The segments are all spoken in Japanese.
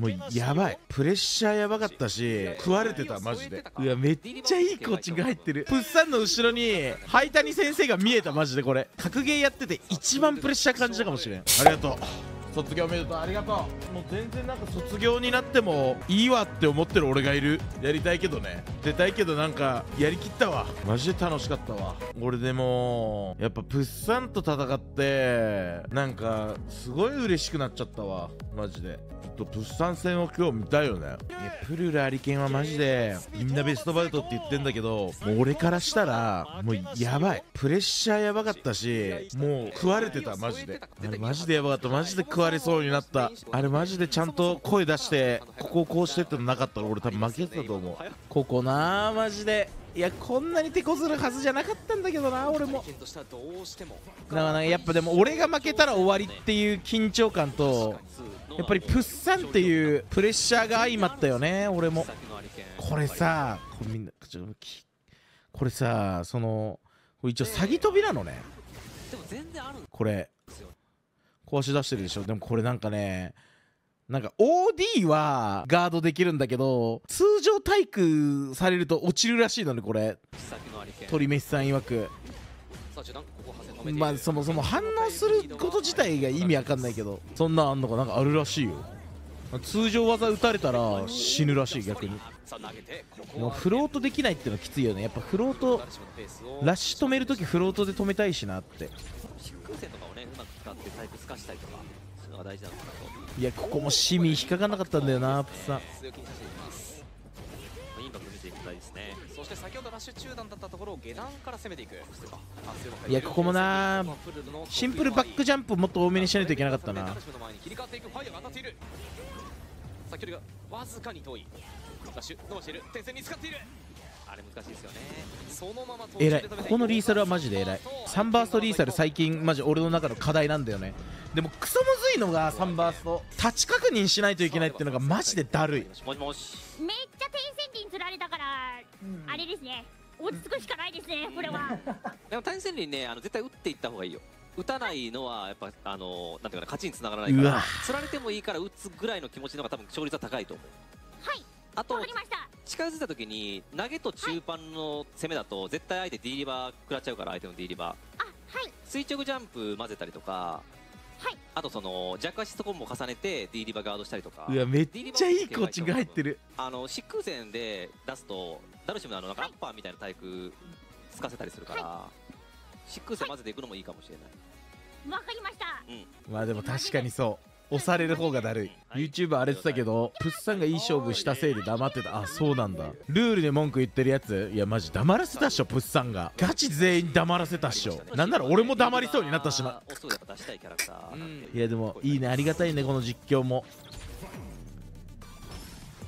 もうやばい。プレッシャーやばかったし食われてたマジで。うわめっちゃいいコーチング入ってる。プッサンの後ろにハイタニ先生が見えたマジでこれ。格ゲーやってて一番プレッシャー感じたかもしれん。ありがとう卒業おめでとうありがとう。もう全然なんか卒業になってもいいわって思ってる俺がいる。やりたいけどね。出たいけどなんかやりきったわ。マジで楽しかったわ。俺でもやっぱプッサンと戦ってなんかすごい嬉しくなっちゃったわ。マジで。とプッサン戦を今日見たいよね。いやプルルアリケンはマジでみんなベストバウトって言ってんだけどもう俺からしたらもうやばい。プレッシャーやばかったしもう食われてたマジで。マジでやばかった。マジで食われそうになった。あれマジでちゃんと声出してここをこうしてってのなかったら俺多分負けてたと思う。ここなあマジで。いやこんなに手こずるはずじゃなかったんだけどな俺も。だからやっぱでも俺が負けたら終わりっていう緊張感とやっぱりプッサンっていうプレッシャーが相まったよね俺も。これさこれみんなこれさそのこれ一応詐欺飛びなのね。これ壊し出してるでしょ。でもこれなんかねなんか OD はガードできるんだけど通常体育されると落ちるらしいのねこれ。鳥飯さん。曰く。まあそもそも反応すること自体が意味わかんないけどそんなんあんのかなんかあるらしいよ。通常技打たれたら死ぬらしい逆に。もうフロートできないってのきついよね。やっぱフロートラッシュ止めるときフロートで止めたいしなっていやここもシミ引っかかんなかったんだよなプさん。そして先ほどラッシュ中段だったところを下段から攻めていく。いやここもなシンプルバックジャンプもっと多めにしないといけなかったな。先ほどがわずかに遠い。ラッシュ伸ばしている。点線に使っている偉い。ここのリーサルはマジで偉い。サンバーストリーサル最近マジ俺の中の課題なんだよね。でもクソむずいのがサンバースト立ち確認しないといけないっていうのがマジでだるい。もしもし。めっちゃ点線輪釣られたから、うん、あれですね。落ち着くしかないですねこれは。でも点線輪ねあの絶対打っていった方がいいよ。打たないのはやっぱあのなんていうか勝ちにつながらないから釣られてもいいから打つぐらいの気持ちの方が多分勝率は高いと思う。はい。あと近づいた時に投げと中盤の攻めだと絶対相手 D リバー食らっちゃうから相手の D リバー。あはい。垂直ジャンプ混ぜたりとかはい、あとその弱アシストコンボを重ねて D リバガードしたりとか。うわめっちゃいいコーチング入ってる。あの疾空戦で出すとダルシムのあのなんかアッパーみたいな体育つかせたりするから、はい、疾空戦混ぜていくのもいいかもしれない。わかりました、うん、まあでも確かにそう押される方がだるい。YouTube 荒れてたけどプッサンがいい勝負したせいで黙ってた。あそうなんだ。ルールで文句言ってるやついやマジ黙らせたっしょプッサンが。ガチ全員黙らせたっしょ。なんなら俺も黙りそうになったしないやでもいいねありがたいねこの実況も。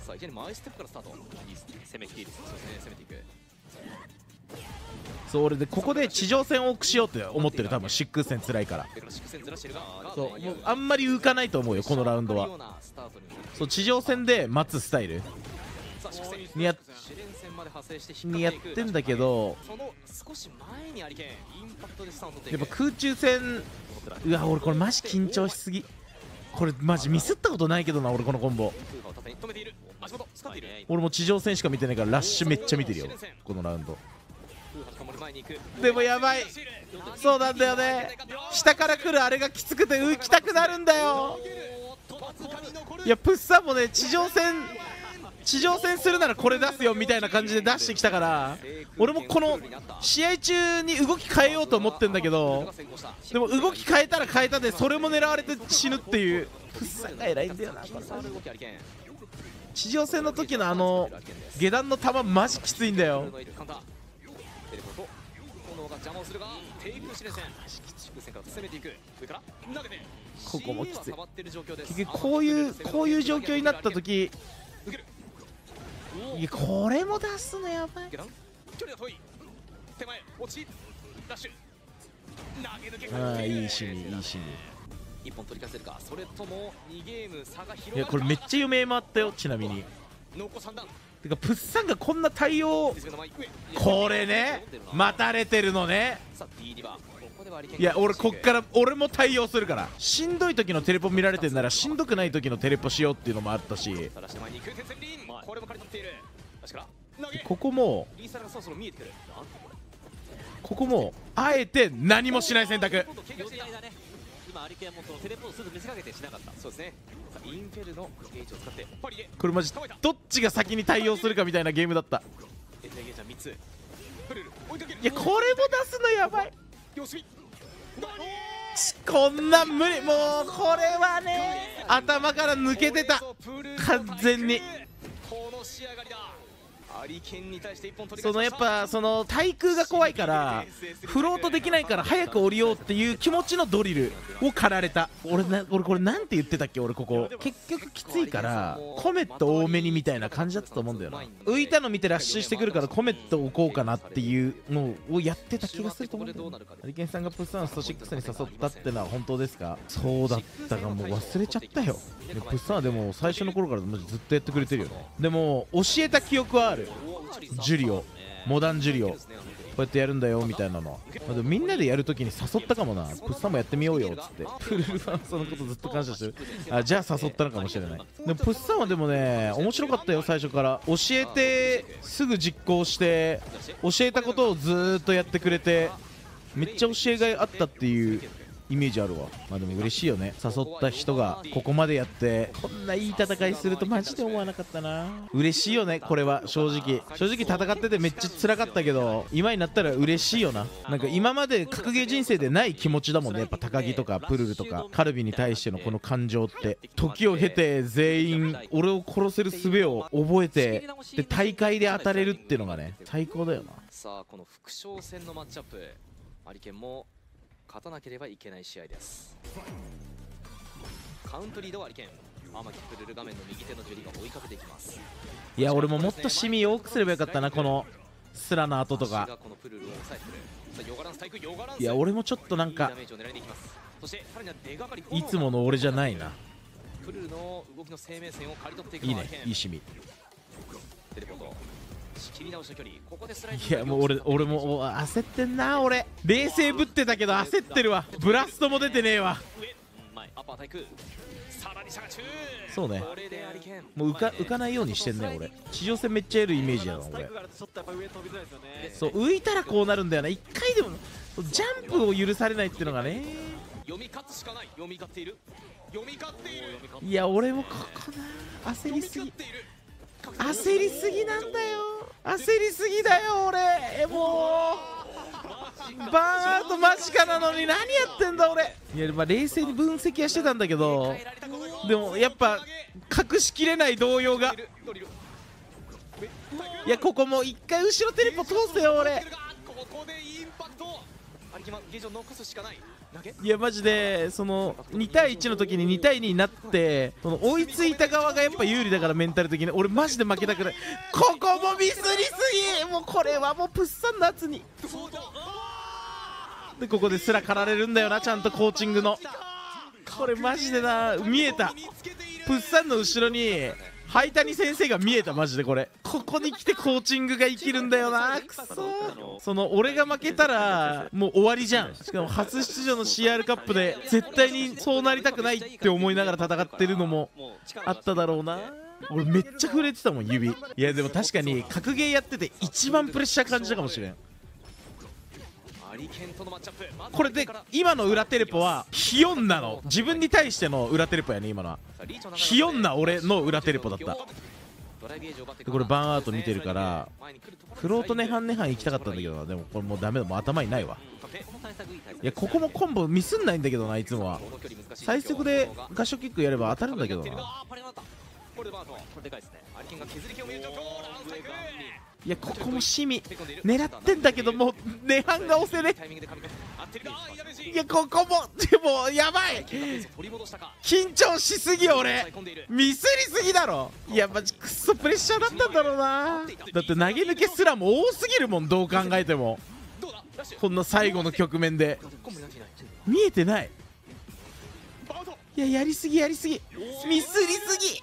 さあいきなり前ステップからスタート。攻めきいいですね。攻めていくそう俺でここで地上戦を多くしようって思ってる多分疾空戦辛いから。そうもうあんまり浮かないと思うよこのラウンドは。そう地上戦で待つスタイル。にやにやってんだけどやっぱ空中戦うわ俺これマジ緊張しすぎ。これマジミスったことないけどな俺このコンボ。俺も地上戦しか見てないからラッシュめっちゃ見てるよこのラウンドでもやばい。そうなんだよね。下から来るあれがきつくて浮きたくなるんだよ。いやプッサンもね地上戦地上戦するならこれ出すよみたいな感じで出してきたから俺もこの試合中に動き変えようと思ってんだけどでも動き変えたら変えたでそれも狙われて死ぬっていう。プッサンが偉いんだよな地上戦の時のあの下段の球マジきついんだよ。邪魔をするがテイク視線から攻めていく。上から投げて。ここもきつい。結局こういうこういう状況になった時いやこれも出すのやばい。距離が遠い。手前落ち。ダッシュ。投げ抜けああいいシーンいいシーン。一本取り返せるか。それとも2ゲーム差が広がいやこれめっちゃ余命もあったよちなみに。残3段てかプッサンがこんな対応これね待たれてるのね。いや俺こっから俺も対応するから。しんどい時のテレポ見られてんならしんどくない時のテレポしようっていうのもあったし。ここもここもあえて何もしない選択今アリケンもそのテレポートすぐ見せかけてしなかった。そうですね。インフェルのゲージを使って。これマジどっちが先に対応するかみたいなゲームだった。いやこれも出すのやばい。こんなん無理。もうこれはね頭から抜けてた。完全にそのやっぱその対空が怖いからフロートできないから早く降りようっていう気持ちのドリルを駆られた。俺な俺これなんて言ってたっけ俺ここ。結局きついからコメット多めにみたいな感じだったと思うんだよな。浮いたの見てラッシュしてくるからコメット置こうかなっていうのをやってた気がすると思うんだよハリケンさんがプッサンスト6に誘ったってのは本当ですか？そうだったかもう忘れちゃったよ。プッサンはでも最初の頃からずっとやってくれてるよ。ねでも教えた記憶はある。ジュリオモダンジュリオこうやってやるんだよみたいなの、まあ、でもみんなでやるときに誘ったかもな。プッサンもやってみようよっつって。プルルはそのことずっと感謝してる。あじゃあ誘ったのかもしれない。でもプッサンはでもね面白かったよ最初から。教えてすぐ実行して教えたことをずーっとやってくれてめっちゃ教えがいあったっていうイメージあるわ。まあでも嬉しいよね。誘った人がここまでやってこんないい戦いするとマジで思わなかったな。嬉しいよねこれは。正直。正直戦っててめっちゃ辛かったけど今になったら嬉しいよな。なんか今まで格ゲー人生でない気持ちだもんね。やっぱ高木とかプルルとかカルビに対してのこの感情って。時を経て全員俺を殺せる術を覚えてで大会で当たれるっていうのがね最高だよな。さあこの副将戦のマッチアップ。アリケンも勝たなければいけない試合です。カウントリードはアリケン。アマキプルル画面の右手のジュリが追いかけていきます。いや俺ももっとシミ多くすればよかったなこのスラの後とか。いや俺もちょっとなんかいつもの俺じゃないな。いいねいいシミいやもう俺俺も焦ってんな俺。冷静ぶってたけど焦ってるわ。ブラストも出てねえわ。そうね。もう浮か浮かないようにしてんね俺。地上戦めっちゃやるイメージやな俺そう浮いたらこうなるんだよな。一回でもジャンプを許されないっていうのがね。い。や俺もここな。焦りすぎ焦りすぎなんだよ。焦りすぎだよ俺。もう。バーンアウト間近なのに。何やってんだ俺。いやまあ冷静に分析はしてたんだけど。でもやっぱ隠しきれない動揺が。いやここも一回後ろテレポ通せよ俺。ここでインパクト。アリキマゲージを残すしかない。いやマジでその2対1の時に2対2になってその追いついた側がやっぱ有利だからメンタル的に。俺マジで負けたくない。ここもミスりすぎ。もうこれはもうプッサンの圧に。でここですら狩られるんだよなちゃんとコーチングの。これマジでな見えた。プッサンの後ろにハイタニ先生が見えたマジでこれ。ここに来てコーチングが生きるんだよな。くそその俺が負けたらもう終わりじゃん。しかも初出場の CR カップで絶対にそうなりたくないって思いながら戦ってるのもあっただろうな。俺めっちゃ震えてたもん指。いやでも確かに格ゲーやってて一番プレッシャー感じたかもしれんこれで今の裏テレポはヒヨンナの。自分に対しての裏テレポやね今のは。ヒヨンナ俺の裏テレポだった。でこれバーンアウト見てるからフロートネハンネハン行きたかったんだけどな。でもこれもうダメだ。もう頭にないわ。いやここもコンボミスんないんだけどないつもは。最速でガショキックやれば当たるんだけどないやここもシミ狙ってんだけどもうネハンが押せねいやここもでもやばい。緊張しすぎ俺。ミスりすぎだろ。いやマジクソプレッシャーだったんだろうな。だって投げ抜けすらも多すぎるもんどう考えてもこんな最後の局面で見えてないいややりすぎやりすぎミスりすぎ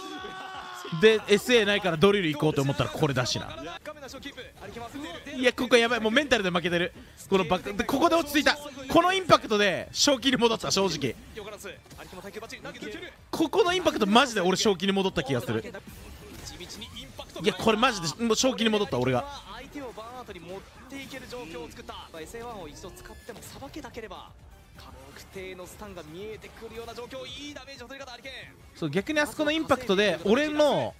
で SA ないからドリル行こうと思ったらこれだしな。いやここやばい。もうメンタルで負けてる。このバッでここで落ち着いた。このインパクトで正気に戻った正直。ここのインパクトマジで俺正気に戻った気がする。いやこれマジでもう正気に戻った俺が。相手をバーンアウトに持っていける状況を作った。SA1 を一度使ってもさばけなければ。確定のスタンが見えてくるような状況。いいダメージを取り方ありけんそう逆にあそこのインパクトで俺の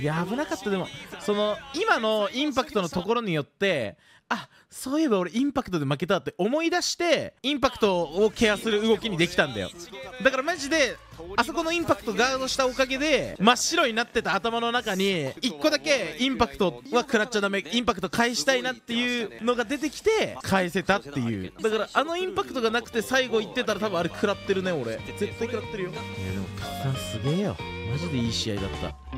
いや危なかった。でもその今のインパクトのところによってあそういえば俺インパクトで負けたって思い出してインパクトをケアする動きにできたんだよ。だからマジであそこのインパクトガードしたおかげで真っ白になってた頭の中に1個だけインパクトは食らっちゃダメインパクト返したいなっていうのが出てきて返せたっていう。だからあのインパクトがなくて最後いってたら多分あれ食らってるね俺。絶対食らってるよ。いやでもプッサンすげえよ。マジでいい試合だった。